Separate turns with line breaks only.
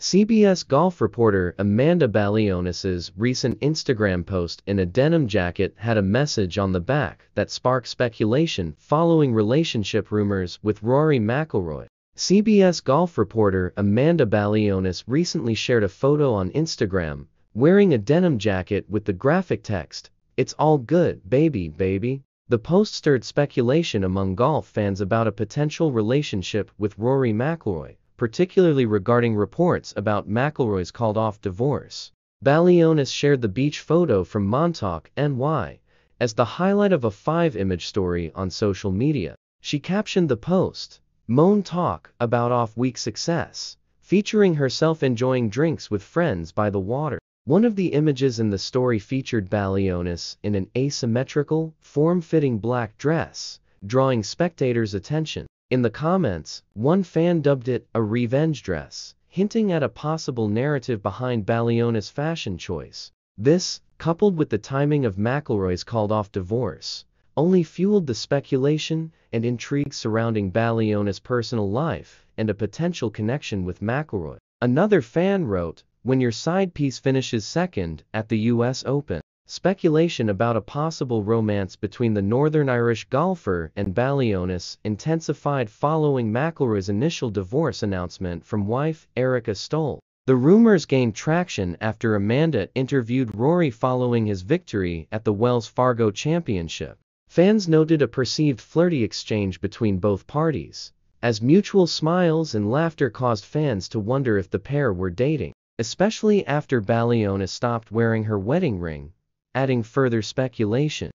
CBS golf reporter Amanda Balionis's recent Instagram post in a denim jacket had a message on the back that sparked speculation following relationship rumors with Rory McIlroy. CBS golf reporter Amanda Balionis recently shared a photo on Instagram wearing a denim jacket with the graphic text, It's all good, baby, baby. The post stirred speculation among golf fans about a potential relationship with Rory McIlroy, particularly regarding reports about McIlroy's called-off divorce. Balionis shared the beach photo from Montauk, NY, as the highlight of a five-image story on social media. She captioned the post, Moan Talk about off-week success, featuring herself enjoying drinks with friends by the water. One of the images in the story featured Balionis in an asymmetrical, form-fitting black dress, drawing spectators' attention. In the comments, one fan dubbed it a revenge dress, hinting at a possible narrative behind Balionis' fashion choice. This, coupled with the timing of McIlroy's called-off divorce, only fueled the speculation and intrigue surrounding Balionis' personal life and a potential connection with McIlroy. Another fan wrote, when your side piece finishes second at the US Open. Speculation about a possible romance between the Northern Irish golfer and Balionis intensified following McIlroy's initial divorce announcement from wife Erica Stoll. The rumors gained traction after Amanda interviewed Rory following his victory at the Wells Fargo Championship. Fans noted a perceived flirty exchange between both parties, as mutual smiles and laughter caused fans to wonder if the pair were dating especially after Balionis stopped wearing her wedding ring, adding further speculation.